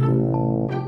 Música